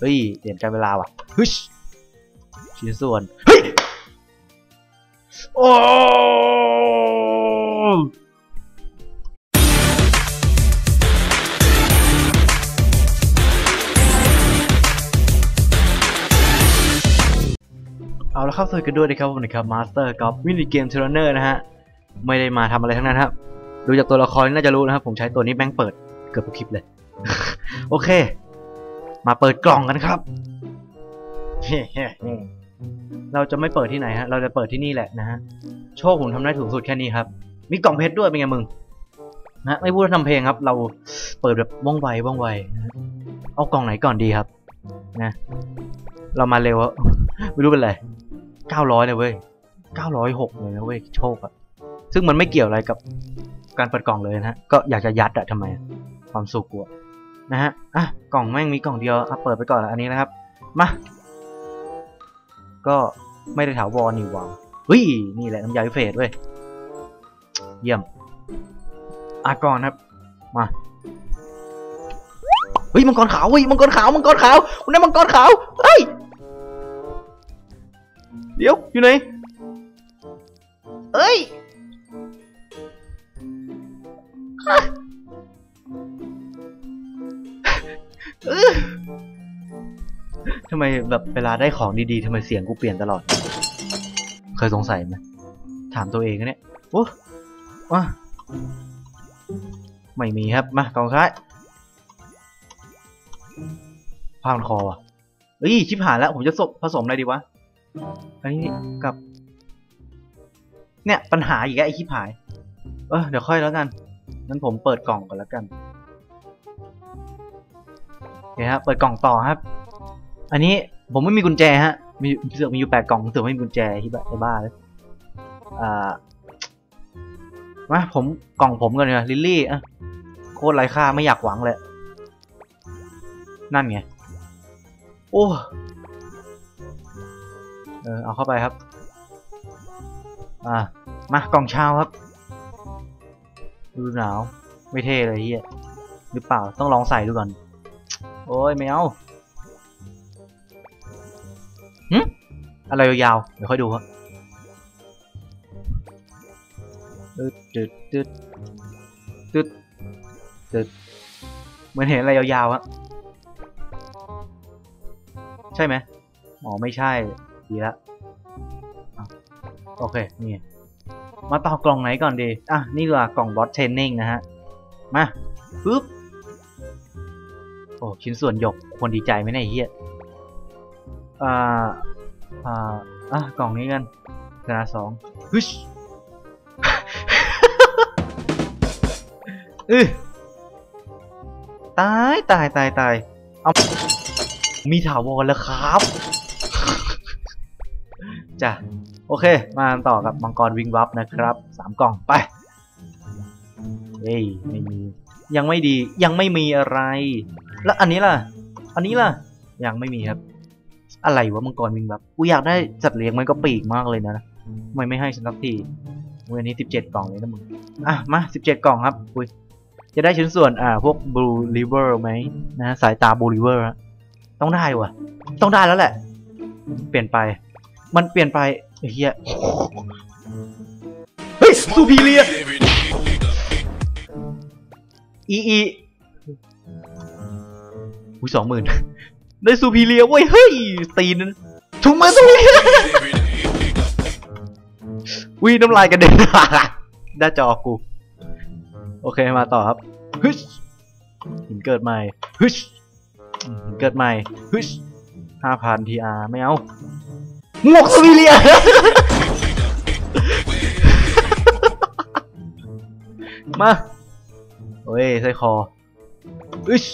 เฮ้ยเปลี่ยนการเวลาว่ะฮึชชิ้นส่วนเฮ้ยโอ้เอาละครับสวัสดีกันด้วยนะครับผมนะครับมาสเตอร์กับ mini game trainer นะฮะ ไม่ได้มาทำอะไรทั้งนั้นครับ ดูจากตัวละครน่าจะรู้นะครับ ผมใช้ตัวนี้แม่งเปิด เกือบทุกคลิปเลย โอเค มาเปิดกล่องกันครับ เราจะไม่เปิดที่ไหนฮะ เราจะเปิดที่นี่แหละนะฮะ โชคผมทำได้ถูกสุดแค่นี้ครับ มีกล่องเพชรด้วยเป็นไงมึงนะไม่พูดทำเพลงครับ เราเปิดแบบว่องไวว่องไวนะฮะเอากล่องไหนก่อนดีครับนะเรามาเร็วอะไม่รู้เป็นไรเก้าร้อยเลยเว้ยเก้าร้อยหกเลยนะเว้ยโชคอะซึ่งมันไม่เกี่ยวอะไรกับการเปิดกล่องเลยนะฮะก็อยากจะยัดอะทำไมอะความสุขกูอะ นะฮะ อะ กล่องแม่งมีกล่องเดียวอะเปิดไปก่อนอันนี้นะครับ มา ก็ไม่ได้ถาวรนี่หวังเฮ้ย นี่แหละน้ำยาพิเศษเว้ย เยี่ยม อะก่อนครับ มา เฮ้ยมังกรขาวเฮ้ยมังกรขาวมังกรขาวคุณได้มังกรขาว เฮ้ย เดี๋ยว อยู่ไหนเอ้ย ทำไมแบบเวลาได้ของดีๆทำไมเสียงกูเปลี่ยนตลอด เคยสงสัยไหมถามตัวเองนะเนี่ยโอ้ว่าไม่มีครับ มากองซ้ายผ้าพันคอว่ะเอ้ย ชิบหายแล้ว ผมจะสบผสมอะไรดีวะ อันนี้กับ เนี่ย ปัญหาอีกแล้วไอ้ชิบหาย เออเดี๋ยวค่อยแล้วกัน งั้นผมเปิดกล่องก่อนแล้วกัน เคครับเปิดกล่องต่อครับ อันนี้ผมไม่มีกุญแจฮะ มีเสือกมีอยู่แปดกล่องเสือกไม่มีกุญแจที่บ้าไอ้บ้าเลยอ่ามาผมกล่องผมก่อนเลยลิลลี่อะโคตรไร้ค่าไม่อยากหวังเลย นั่นไง โอ้ เออเอาเข้าไปครับ อ่ามากล่องเช้าครับ ดูหนาว ไม่เท่เลยเฮียหรือเปล่าต้องลองใส่ดูก่อน โอ้ยไม่เอาหึอะไรยาวๆเดี๋ยวค่อยดูครับตึ๊ดตึ๊ดตึ๊ดตึ๊ดตึ๊ดเหมือนเห็นอะไรยาวๆอะใช่ไหมอ๋อไม่ใช่ ดีละโอเค นี่ มาต่อกล่องไหนก่อนดี อะ นี่คือกล่องบอสเทรนนิ่งนะฮะ มาปึ๊บ ชิ้นส่วนหยกควรดีใจไหมเนี่ยเฮียอ่า อ่า อะ กล่องนี้กันชนะสองฮึชเออตายตายตายตายเอามีถาวรแล้วครับจ้ะโอเค มาต่อกับมังกรวิงวับนะครับสามกล่องไปเฮ้ยไม่มี ยังไม่ดียังไม่มีอะไร แล้วอันนี้ล่ะ อันนี้ล่ะ ยังไม่มีครับ อะไรวะมังกรวิงวับกูอยากได้สัตว์เลี้ยงมันก็ปีกมากเลยนะทำไมไม่ให้ฉันสักทีเวันนี้สิบเจ็ดกล่องเลยนะมึง อะ มาสิบเจ็ดกล่องครับ อุ้ย จะได้ชิ้นส่วน อ่า พวกบลูลิเวอร์ไหมนะ สายตาบลูลิเวอร์ต้องได้วะต้องได้แล้วแหละ เปลี่ยนไป มันเปลี่ยนไปเหี้ยเฮ้ยซูพีเรียอีอี อุ้ยสองหมื่นได้ซูพีเรียเว้ยเฮ้ยตีนถุงมือซูพีเรียวิน้ำลายกระเด็นหน้าจอกู โอเคมาต่อครับฮึชหินเกิดใหม่ฮึชหินเกิดใหม่ฮึชห้าพันทีอาร์ไม่เอาหมวกสวีเลียมา โอ้ยใส่คอ อึช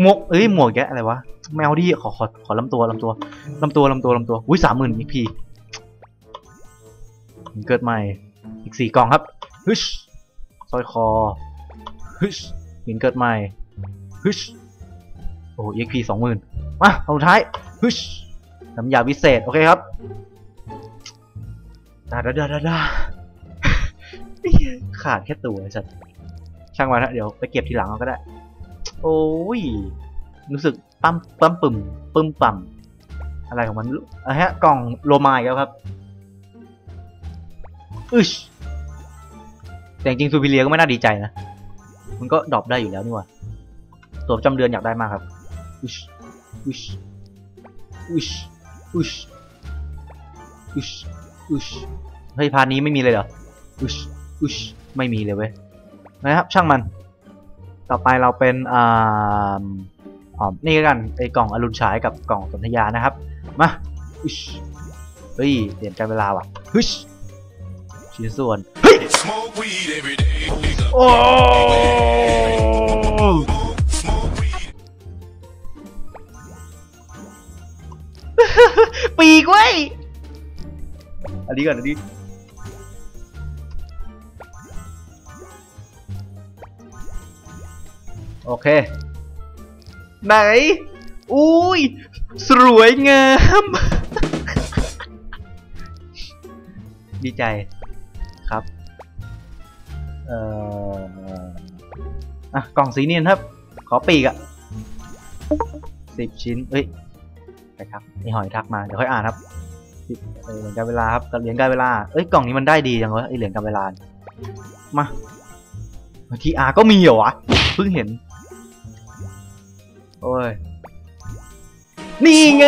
หมวกเอ้ยหมวกแกอะไรวะแมวดิขอขอขอลำตัวลำตัวลำตัวลำตัวลำตัวอุ้ยสามหมื่นอีกพีเกิดใหม่อีกสี่กล่องครับฮึชสร้อยคอฮึชหินเกิดใหม่ฮึชโอ้ยพีสองหมื่นมาเอาท้ายฮึชน้ำยาวิเศษโอเคครับดาดาดาดาดาขาดแค่ตัวสัตว์ช่างมันนะเดี๋ยวไปเก็บทีหลังเอาก็ได้ โอ้ย รู้สึกปั๊มปั๊มปึ่มปึ้มปั่มอะไรของมันไม่รู้อะฮะ กล่องโลมาอีกแล้วครับอึชแต่จริงๆซูพิเลียก็ไม่น่าดีใจนะ มันก็ดรอปได้อยู่แล้วนี่ว่าตัวจำเดือนอยากได้มากครับอึชอึชอึชอึชอึชอึชเฮ้ยพานี้ไม่มีเลยเหรออึชอึชไม่มีเลยเว้ยนะครับช่างมัน ต่อไปเราเป็นอ่าอ๋อนี่ก็กันไอกล่องอรุณฉายกับกล่องสนธยานะครับ มาอึชเฮ้ยเปลี่ยนการเวลาว่ะฮึชชิ้นส่วนโอ้ปีกเว้ยอันนี้ก่อนอันนี้ โอเค ไหน อุ้ย สวยงาม ดีใจครับ เอ่อ อะ กล่องสีเนียนครับ ขอปีกอะสิบชิ้น เฮ้ยไปทักมีหอยทักมา เดี๋ยวค่อยอ่านครับสิบเออเหรียญการเวลาครับกับเหรียญการเวลา เอ้ย กล่องนี้มันได้ดีจังวะไอเหรียญการเวลา มาทีอาร์ก็มีเหรอวะ เพิ่งเห็น โอ้ย นี่ไง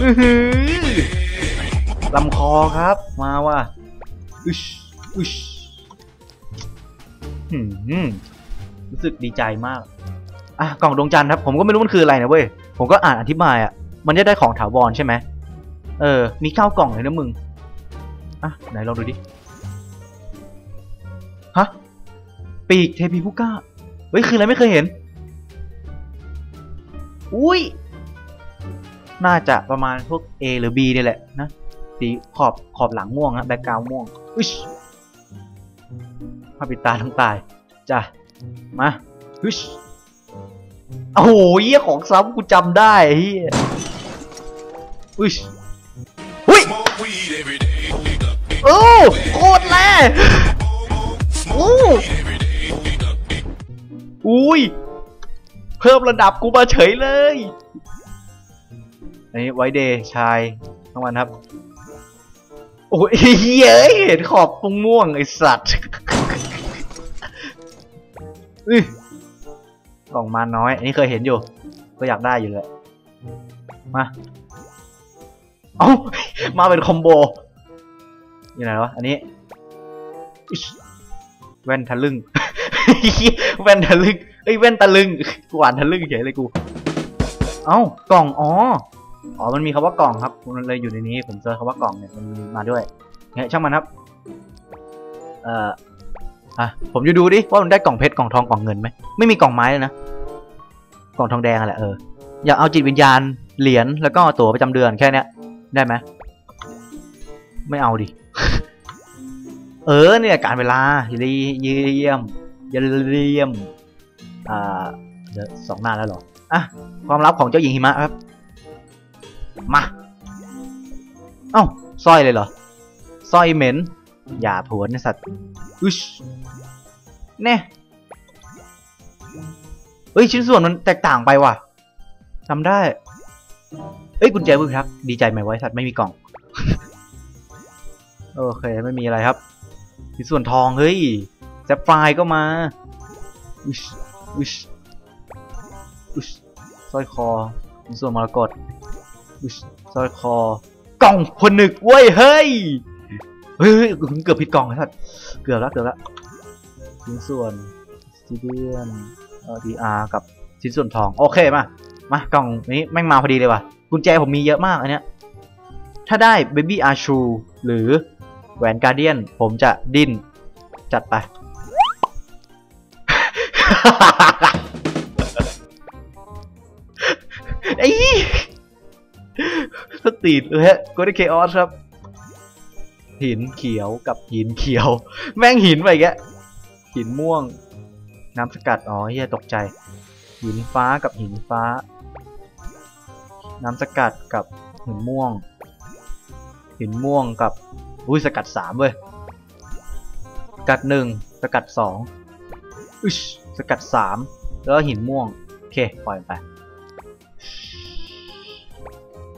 อื้อหือลำคอครับ มาว่ะอุชอุชหืมรู้สึกดีใจมาก อะ กล่องดวงจันทร์ครับ ผมก็ไม่รู้มันคืออะไรนะเว้ย ผมก็อ่านอธิบายอะ มันจะได้ของถาวรใช่ไหม เออ มีเก้ากล่องเลยนะมึง อะ ไหนลองดูดิ ฮะ ปีกเทพีผู้กล้า เฮ้ย คืออะไรไม่เคยเห็น อุ้ย น่าจะประมาณพวก A หรือ B นี่แหละนะ สีขอบขอบหลังม่วงนะแบ็กกราวม่วงอุชผ้าปิดตาทั้งตาย จ้ะ มาอุ้ชโอ้โหเหี้ยของซ้ำกูจำได้เฮียอุ้ชอุ้ยโอ้โคตรแร่โอ้อุ้ย เพิ่มระดับกูมาเฉยเลยอันนี้ไวเดย์ชายทั้งวันครับ โอ้ยเฮ้ยเห็นขอบตรงม่วงไอสัตว์กล่องมาน้อย อันนี้เคยเห็นอยู่ ก็อยากได้อยู่เลยมา เอ้า มาเป็นคอมโบ อยู่ไหนวะ อันนี้ แว่นทะลึ่ง แว่นทะลึ่ง อ้ยแว่นตะลึงกูอ่านทะลึ่งเฉยเลยกู เอ้ากล่องอ๋ออ๋อมันมีคำว่ากล่องครับมันเลยอยู่ในนี้ ผมเจอคำว่ากล่องเนี่ยมันมีมาด้วยเนี่ยช่างมันครับ เอ่ออะผมจะดูดิว่ามันได้กล่องเพชรกล่องทองกล่องเงินไหมไม่มีกล่องไม้เลยนะกล่องทองแดงอะแหละเอออยากเอาจิตวิญญาณเหรียญแล้วก็ตั๋วประจำเดือนแค่เนี้ย ได้ไหมไม่เอาดิ เออเนี่ยการเวลาเยี่ยมเยี่ยม อ่าเดี๋ยวสองหน้าแล้วหรอ อะ ความลับของเจ้าหญิงหิมะครับ มา เอ้าสร้อยเลยเหรอสร้อยเหม็น อย่าผวนนะสัตว์อุชแน่เฮ้ย ชิ้นส่วนมันแตกต่างไปว่ะทำได้ เอ้ยกุญแจผู้พิทักษ์ดีใจไหมไว้สัตว์ไม่มีกล่อง โอเค ไม่มีอะไรครับชิ้นส่วนทอง เฮ้ย sapphire ก็มา อุชอุชอุชสร้อยคอชิ้นส่วนมรกตอุชสร้อยคอกล่องผนึกเว้ยเฮ้ยเฮ้ยเกือบผิดกล่องไอ้สัตว์เกือบแล้วเกือบแล้วชิ้นส่วนสตีเดียนเอ่อ DR กับชิ้นส่วนทอง โอเคมามากล่องนี้แม่งมาพอดีเลยว่ะกุญแจผมมีเยอะมากอันเนี้ยถ้าได้ Baby a r c h u หรือแหวนการเดียนผมจะดิ้นจัดไป ไอ้สตีดเลยฮะก็ได้เคออสครับ หินเขียวกับหินเขียว แม่งหินไปแกหินม่วง น้ำสกัด อ๋อเฮียตกใจ หินฟ้ากับหินฟ้า น้ำสกัดกับหินม่วง หินม่วงกับอุ้ยสกัดสามเว้ยสกัดหนึ่งสกัดสองอุช สกัดสามแล้วหินม่วง โอเค ปล่อยไป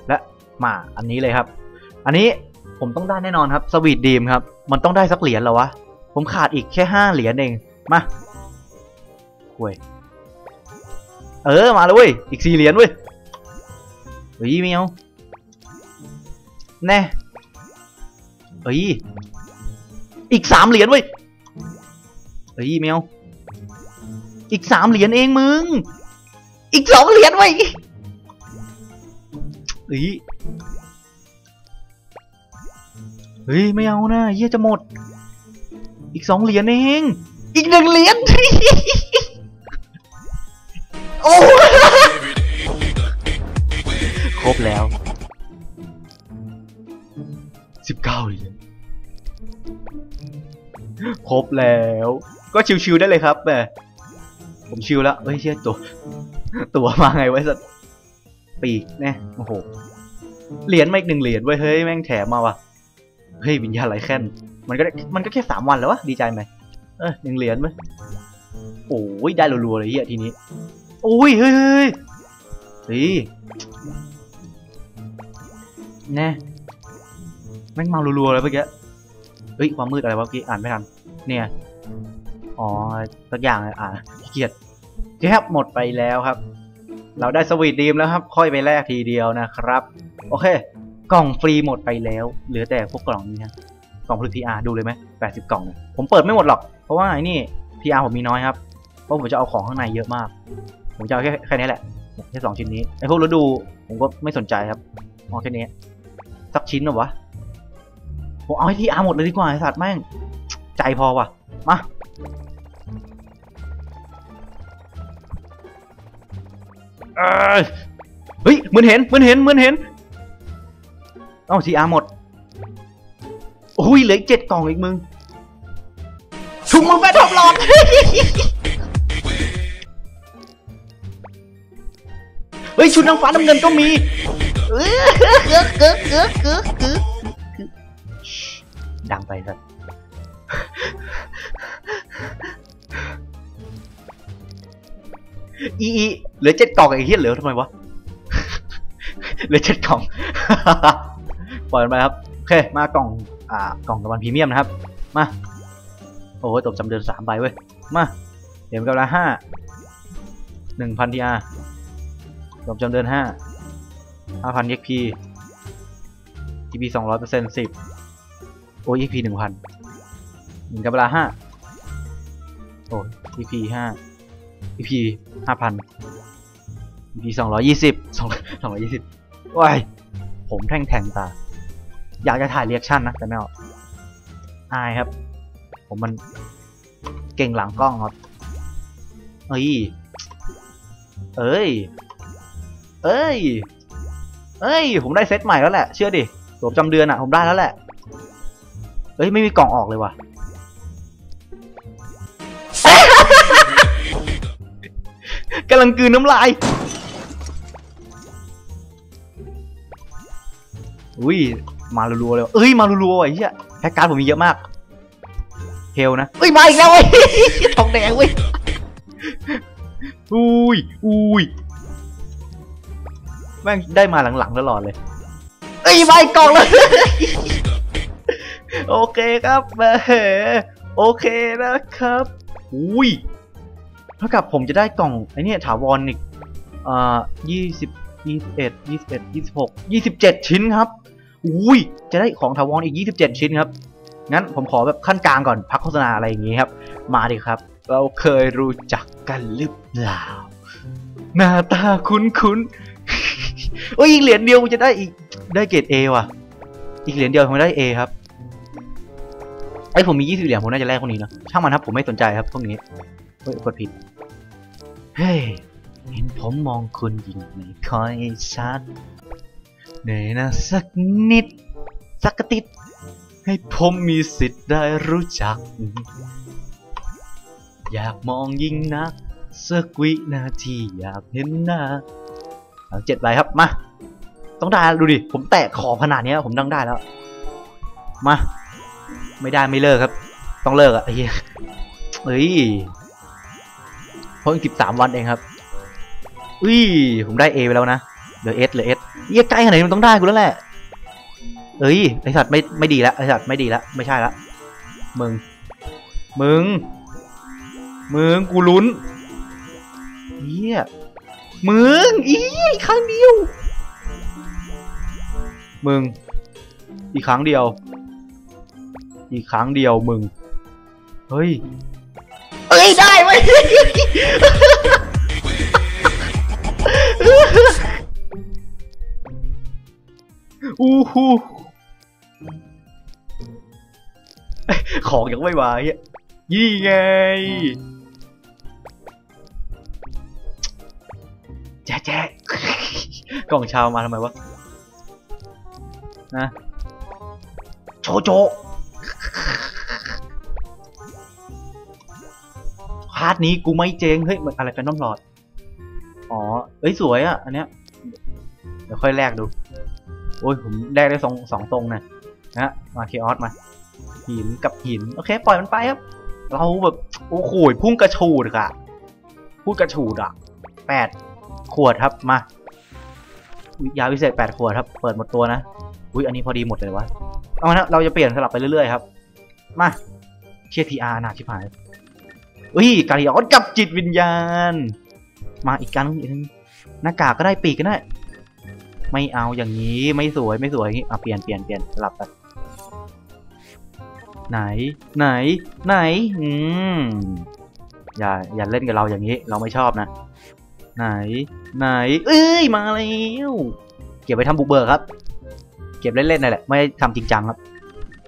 และมาอันนี้เลยครับ อันนี้ผมต้องได้แน่นอนครับสวีทดีมครับ มันต้องได้สักเหรียญแล้ววะ ผมขาดอีกแค่ห้าเหรียญเอง มาห่วย เออ มาเลยเว้ย อีกสี่เหรียญเว้ยเฮ้ยไม่เอาแน่เฮ้ย อีกสามเหรียญเว้ยเฮ้ยไม่เอา อีกสามเหรียญเองมึง อีกสองเหรียญเว้ยเฮ้ยเฮ้ยไม่เอานะเยี่ยจะหมด อีกสองเหรียญเอง อีกหนึ่งเหรียญโอ้ Every day. ครบแล้วสิบเก้าเหรียญครบแล้ว ก็ชิวๆได้เลยครับแหม ผมชิวแล้วเฮ้ยเชี่ยตัว ตัวมาไงไว้สัตปีกแน่โอ้โห เหรียญมาอีกหนึ่งเหรียญไว้ย เฮ้ย แม่งแถมมาว่ะ เฮ้ยวิญญาณไรแค่นมันก็มันก็แค่สามวันแล้ววะ ดีใจไหมเออหนึ่งเหรียญไหมโอ้ยได้รัวๆเลยเฮียทีนี้ โอ้ย เฮ้ยเฮ้ยแน่แม่งมารัวๆเลยเมื่อกี้เฮ้ย ความมืดอะไรวะเมื่อกี้ อ่านไม่ทัน เนี่ย อ๋อสักอย่างอ่านขี้เกียจแคบหมดไปแล้วครับ เราได้สวีทดีมแล้วครับ ค่อยไปแลกทีเดียวนะครับ โอเค กล่องฟรีหมดไปแล้ว เหลือแต่พวกกล่องนี้ฮะกล่องผลิต PR ดูเลยไหม80กล่องเนี่ยผมเปิดไม่หมดหรอก เพราะว่าไอ้นี่ PR ผมมีน้อยครับ เพราะผมจะเอาของข้างในเยอะมาก ผมจะเอาแค่แค่นี้แหละ แค่สองชิ้นนี้ ไอ้พวกฤดูผมก็ไม่สนใจครับเอาแค่นี้ สักชิ้นหรอวะ ผมเอาให้ PR หมดเลยดีกว่าไอ้สัตว์แม่ง ใจพอวะมา เอ้ยเฮ้ยเหมือนเห็นเหมือนเห็นเหมือนเห็น เอ้าทีอาร์หมด โอ้ยเหลืออีกเจ็ดกล่องอีกมึงถุงมือแฟนทอปหลอดเฮ้ยชุดนางฟ้าน้ำเงินก็มีเอ้ยเกึกกึกกึกกึกกึกดังไปสัส อีอีเหลือเจ็ดกล่องไอ้เหี้ยเหลือทำไมวะเหลือเจ็ดกล่องปล่อยมันไปครับโอเคมากล่องอ่ากล่องตะวันพรีเมียมนะครับ มาโอ้ยตบจำเดือนสามใบเว้ยมาเดี๋ยวกำลังห้าหนึ่งพันทีอาร์ตบจำเดือนห้าห้าพัน XP TP สองร้อยเปอร์เซ็นต์สิบโอ้ย XP หนึ่งพันหนึ่งกับเวลาห้าโอ้ย TP ห้า TP ห้าพัน TP สองร้อยยี่สิบสองสองร้อยยี่สิบว้ายผมแท่งแทงตา อยากจะถ่าย reaction นะ แต่ไม่เอาอายครับ ผมมันเก่งหลังกล้องครับ เอ้ย เอ้ย เอ้ย เอ้ย ผมได้เซตใหม่แล้วแหละ เชื่อดิ ตัวจำเดือนอะ ผมได้แล้วแหละ เอ้ย ไม่มีกล่องออกเลยว่ะำลังกลืนน้ำลาย อุ้ย มารัวๆเลยว่ะเอ้ย มารัวๆว่ะไอ้เฮียแพ็กการ์ดผมมีเยอะมากเฮลนะเอ้ย มาอีกแล้วเว้ยทองแดงเว้ย อุ้ย อุ้ย แม่งได้มาหลังๆตลอดเลยเอ้ยมาอีกกล่องเลย โอเคครับแหมโอเคนะครับ อุ้ย เท่ากับผมจะได้กล่องไอ้นี่ถาวรอีกอ่ายี่สิบยี่สิบเอ็ดยี่สิบเอ็ดยี่สิบหกยี่สิบเจ็ดชิ้นครับ อุ้ย จะได้ของถาวรอีกยี่สิบเจ็ดชิ้นครับ งั้นผมขอแบบขั้นกลางก่อนพักโฆษณาอะไรอย่างงี้ครับ มาดิครับ เราเคยรู้จักกันหรือเปล่า หน้าตาคุ้นๆโอ้ยอีกเหรียญเดียวจะได้อีกได้เกรดเอว่ะ อีกเหรียญเดียวผมได้เอครับไอผมมี20เหรียญผมน่าจะแลกพวกนี้เนอะช่างมันครับผมไม่สนใจครับพวกนี้เฮ้ยกดผิด เฮ้ยเห็นผมมองคุณยิงไม่ค่อยชัดเหน่อยนะสักนิด สักกระติด ให้ผมมีสิทธิ์ได้รู้จัก อยากมองยิ่งนัก สักวินาทีอยากเห็นหน้าเอาเจ็ดใบครับ มา ต้องได้ดูดิ ผมแตะขอบขนาดนี้ผมต้องได้แล้ว มา ไม่ได้ไม่เลิกครับ ต้องเลิกอะเหี้ยเฮ้ย เพราะอีกสิบสามวันเองครับอุ้ยผมได้ A ไปแล้วนะเหลือเอสเหลือเอสเยี่ยใกล้ขนาดนี้มันต้องได้กูแล้วแหละเอ้ยไอสัตว์ไม่ไม่ดีละไอสัตว์ไม่ดีละไม่ใช่ละมึงมึงมึงกูลุ้นเฮียมึงอีกครั้งเดียวมึง อีกครั้งเดียว อีกครั้งเดียวมึง เฮ้ย ว้ยอู้หูของยังไม่มาเฮียยี่ไงแจ๊ะแจ๊ะกล่องชาวมาทำไมวะนะโชโจาร์ทนี้กูไม่เจ๊งเฮ้ยมันอะไรกันน้ำหลอดอ๋อเอ้ยสวยอะ อันเนี้ยเดี๋ยวค่อยแลกดู โอ้ยผมแลกได้สองสองตรงนะนะมาเคออสมาหินกับหิน โอเค ปล่อยมันไปครับ เราแบบโอ้โหพุ่งกระฉูดอะพูดกระฉูดอะแปดขวดครับมา ยาวิเศษแปดขวดครับ เปิดหมดตัวนะอุ้ยอันนี้พอดีหมดเลยวะเอานะเราจะเปลี่ยนสลับไปเรื่อยๆครับ มาเชียทีอาร์นาชิบหาย อุ้ยกาลิออนกับจิตวิญญาณ มาอีกการนึงอีกนึงหน้ากากก็ได้ปีกก็ได้ ไม่เอาอย่างนี้ไม่สวยไม่สวยอย่างนี้อะเปลี่ยนเปลี่ยนเปลี่ยนสลับกันไหน ไหน ไหน อืมอย่าอย่าเล่นกับเราอย่างนี้ เราไม่ชอบนะ ไหน ไหน เอ้ยมาแล้วเก็บไว้ทำบุกเบิกครับ เก็บเล่นๆนั่นแหละ ไม่ทำจริงจังครับ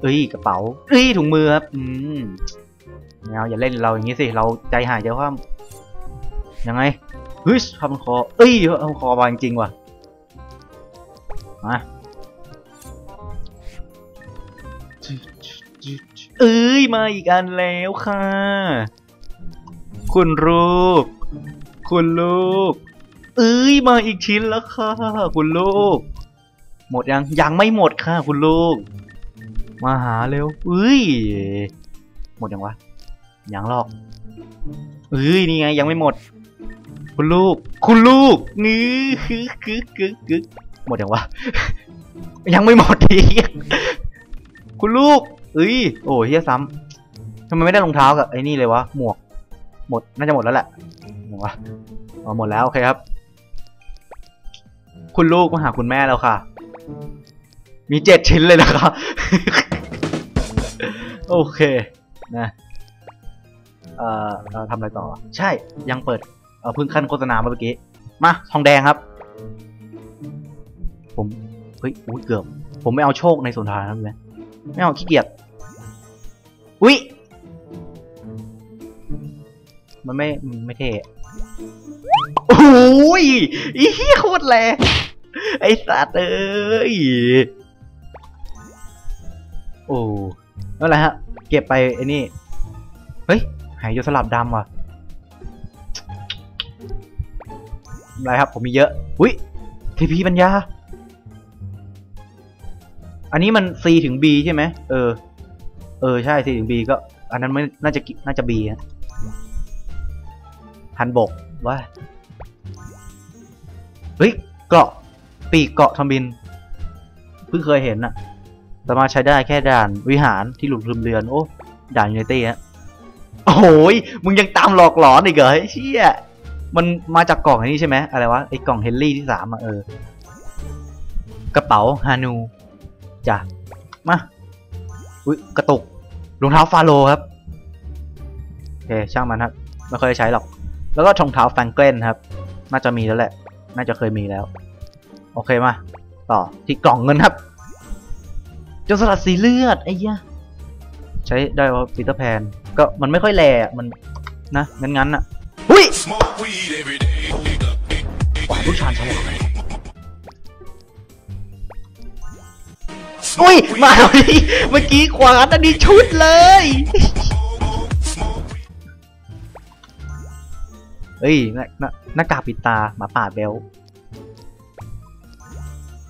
เอ้ยกระเป๋า เอ้ยถุงมือครับ อืม เอาอย่าเล่นเราอย่างนี้สิ เราใจหายใจคว่ำยังไงเฮ้ยทำคอ เอ้ยทำคอมาจริงว่ะ มาเอ้ย มาอีกอันแล้วค่ะ คุณลูกคุณลูก เอ้ย มาอีกชิ้นแล้วค่ะ คุณลูก หมดยัง ยังไม่หมดค่ะ คุณลูก มาหาเร็วเอ้ย หมดยังวะ ยังหรอกเอ้ยนี่ไง ยังไม่หมด คุณลูก คุณลูกนี่กึกกึกกึกกึกหมดยังวะ ยังไม่หมดทีคุณลูกเอ้ยโอ้เฮียซ้ำทำไมไม่ได้รองเท้ากับไอ้นี่เลยวะหมวก หมดน่าจะหมดแล้วแหละหมดวะอ๋อหมดแล้วโอเคครับ คุณลูกมาหาคุณแม่แล้วค่ะ มีเจ็ดชิ้นเลยนะครับ โอเค นะเอ่อเราทำอะไรต่อ ใช่ยังเปิดเออเพิ่งขั้นโฆษณาเมื่อกี้มาทองแดงครับ ผมเฮ้ยอุ้ยเกือบ ผมไม่เอาโชคในส่วนทานะเลยไม่เอาขี้เกียจอุ้ยมันไม่ไม่เท่โอ้ยอีเหี้ยโคตรแรงไอสัตว์เอ้ยโอ้นั่นแหละฮะ เก็บไปไอ้นี่ เฮ้ย หายโยสลับดำว่ะอะไรครับ ผมมีเยอะ อุ้ยทีพีปัญญา อันนี้มัน C ถึง B ใช่ไหม เออ เออ ใช่ C ถึง B ก็ อันนั้นไม่น่าจะน่าจะ B นะพันบกว่าเฮ้ย เกราะ ปีกเกาะทอมบิน เพิ่งเคยเห็นอะ สามารถใช้ได้แค่ด่านวิหารที่หลุมลืมเรือนโอ้ด่านยูไนเตี้ฮะโอ้โหยมึงยังตามหลอกหลอนอีกเหรอเชี่ยมันมาจากกล่องอันนี้ใช่ไหมอะไรวะไอ้กล่องเฮนรี่ที่สามอะเออกระเป๋าฮานูจ้ะมาอุ้ยกระตุกรองเท้าฟาโลครับโอเคช่างมันครับไม่ค่อยใช้หรอก แล้วก็รองเท้าแฟรงเกลนครับ น่าจะมีแล้วแหละ น่าจะเคยมีแล้ว โอเคมา ต่อที่กล่องเงินครับ จ้าสลัดสีเลือดไอ้เหี้ยใช้ได้ว่าปีเตอร์แพนก็มันไม่ค่อยแหล่มันนะงั้นๆอะหุ้ย Smoke weed every day. กว่าผู้ชายฉลาดอุ้ยมาเลยเมื่อกี้ขวานอันนี้ชุดเลยเฮ้ยหน้าหน้าหน้ากากปิดตาหมาป่าเบล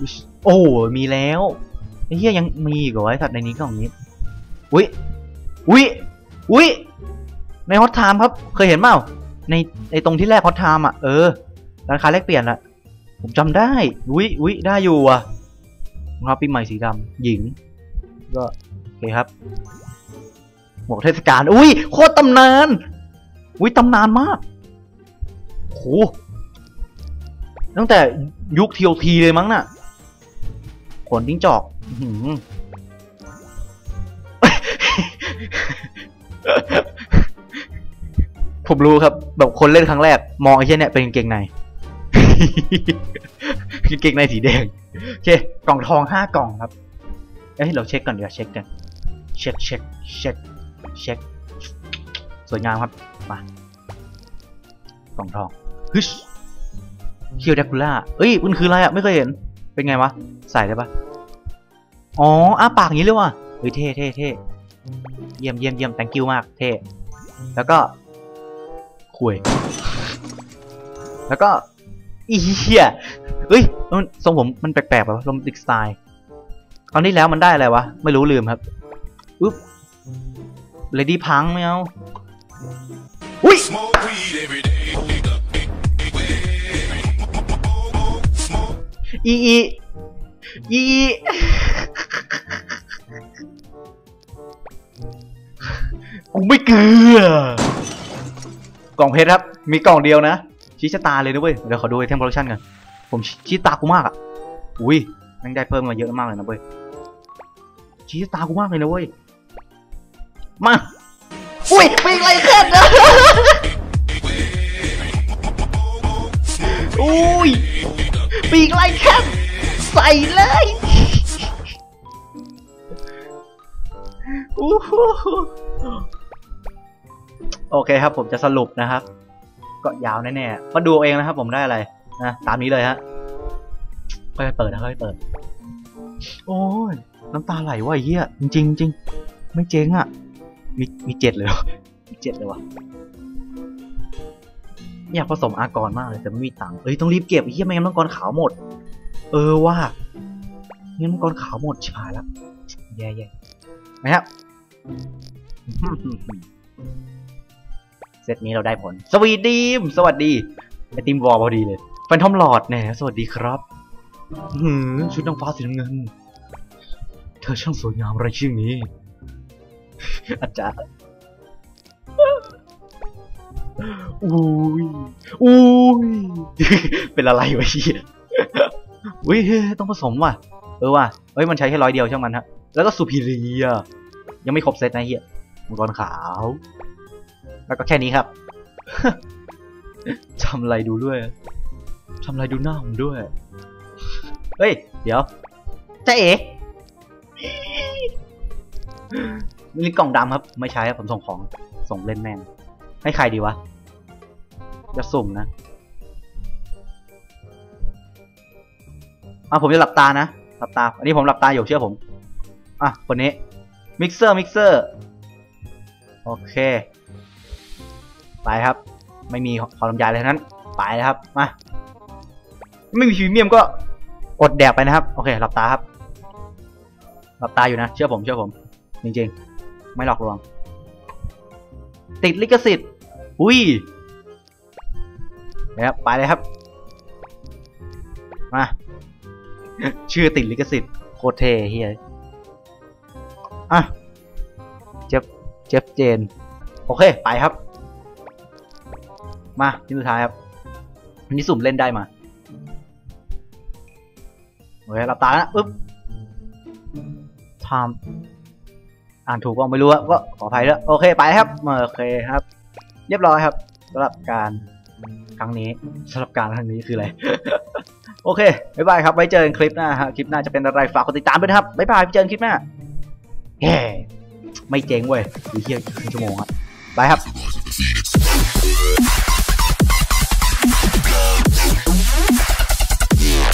อุ๊ยโอ้มีแล้วไอ้ เหี้ยยังมีอีกเหรอไอ้สัตว์ในนี้กล่องนี้ อุ้ย อุ้ย อุ้ย ใน hot time ครับ เคยเห็นเปล่า ในในตรงที่แรก hot time อะ เออ ร้านค้าแลกเปลี่ยนอะผมจำได้ อุ้ยอุ้ยได้อยู่อะรองเท้าปีใหม่สีดำหญิง ก็โอเคครับ หมวกเทศกาล อุ้ยโคตรตำนาน อุ้ยตำนานมากโหตั้งแต่ยุคทีโอทีเลยมั้งน่ะ ขนทิ้งจอกหือผมรู้ครับ แบบคนเล่นครั้งแรก มองไอ้เช่นเนี่ยเป็นเกงในเกงในสีแดงโอเคกล่องทองห้ากล่องครับเอ้ยเราเช็คก่อนเดี๋ยวเช็คกันเช็คเช็คเช็คเช็คสวยงามครับมากล่องทองฮึชเคียวเดคูล่าเอ้ยมันคืออะไรอะ ไม่เคยเห็น เป็นไงวะ ใส่ได้ปะอ๋ออ้าปากอย่างนี้เลยว่ะเฮ้ยเท่เท่เท่เยี่ยมเยี่ยมเยี่ยม thank you มาก เท่ แล้วก็คุยแล้วก็อีเหี้ยเฮ้ยมันทรงผมมันแปลกๆแบบโรแมติกสไตล์คราวนี้แล้วมันได้อะไรวะ ไม่รู้ลืมครับอุ๊บเลดี้พังไม่เอาอุ้ย อีอีอีอีกูไม่เกลือกล่องเพชรครับ มีกล่องเดียวนะ ชี้ชะตาเลยนะเว้ย เดี๋ยวขอดูไอเทมโปรดักชั่นกัน ผมชี้ตากูมากอะ อุ้ยแม่งได้เพิ่มมาเยอะมากเลยนะเว้ย ชี้ชะตากูมากเลยนะเว้ย มา อุ้ยเป็นอะไรขึ้นนะอุ้ย ปีกไล่แคบใส่เลยอู้หูโอเคครับผมจะสรุปนะครับ ก็ยาวแน่ๆมาดูเองนะครับผมได้อะไรนะตามนี้เลยฮะค่อยเปิดนะค่อยเปิด โอ้ยน้ำตาไหลว่ะไอ้เหี้ยจริงจริงไม่เจ๊งอะ มีมีเจ็ดเลยเหรอมีเจ็ดเลยวะ อยากผสมอากรมากเลยแต่ไม่มีตังค์เอ้ยต้องรีบเก็บเหี้ยไม่งั้นมังกรขาวหมด เออว่างั้นมังกรขาวหมดชิบหายแล้วแย่ๆนะครับเซตนี้เราได้ผล สวีดีม สวัสดีไอติมวอลพอดีเลยแฟนทอมหลอดแน่สวัสดีครับหืมชุดนางฟ้าสีน้ำเงิน เธอช่างสวยงามอะไรชื่อนี้ อาจารย์ อุ้ยอุ้ยเป็นอะไรวะเฮียอุ้ยต้องผสมว่ะ เออว่ะเฮ้ยมันใช้แค่ร้อยเดียวช่างมันฮะ แล้วก็สุพีเรียยังไม่ครบเซตนะเฮียมังกรขาว แล้วก็แค่นี้ครับทำอะไรดูด้วยทำอะไรดูหน้าผมด้วย เฮ้ย เดี๋ยวจ้าเอ๋มีกล่องดำครับ ไม่ใช้ครับผมส่งของ ส่งเล่นแม่งให้ใครดีวะ จะสุ่มนะอะผมจะหลับตานะ หลับตา อันนี้ผมหลับตาอยู่เชื่อผม อะ คนนี้ มิกเซอร์ มิกเซอร์ โอเค ไปครับ ไม่มีขอลำยอะไรทั้งนั้น ไปเลยครับ มา ไม่มีพรีเมียมก็กดแดกไปนะครับ โอเค หลับตาครับ หลับตาอยู่นะ เชื่อผม เชื่อผม จริงๆ ไม่หลอกลวง ติดลิขสิทธิ์ อุ้ย นะครับไปเลยครับ มา ชื่อติดลิขสิทธิ์โคเทเฮียอะเจฟเจฟเจน โอเค ไปครับ มาที่สุดท้ายครับอันนี้สุ่มเล่นได้มาโอเคหลับตานะปึ๊บทำอ่านถูกก็ไม่รู้ก็ขออภัยแล้วโอเคไปครับโอเคครับ เรียบร้อยครับสำหรับการ รั้งนี้สำหรับการครั้งนี้คืออะไร โอเคบ๊ายบายครับไว้เจอกันคลิปหน้าฮะคลิปหน้าจะเป็นอะไรฝากกดติดตามด้วยครับบ๊ายบายเจอกันคลิปหน้าแย่ไม่เจ๊งเว้ยดูเที่ยงชั่วโมงครับายครับ Yeah.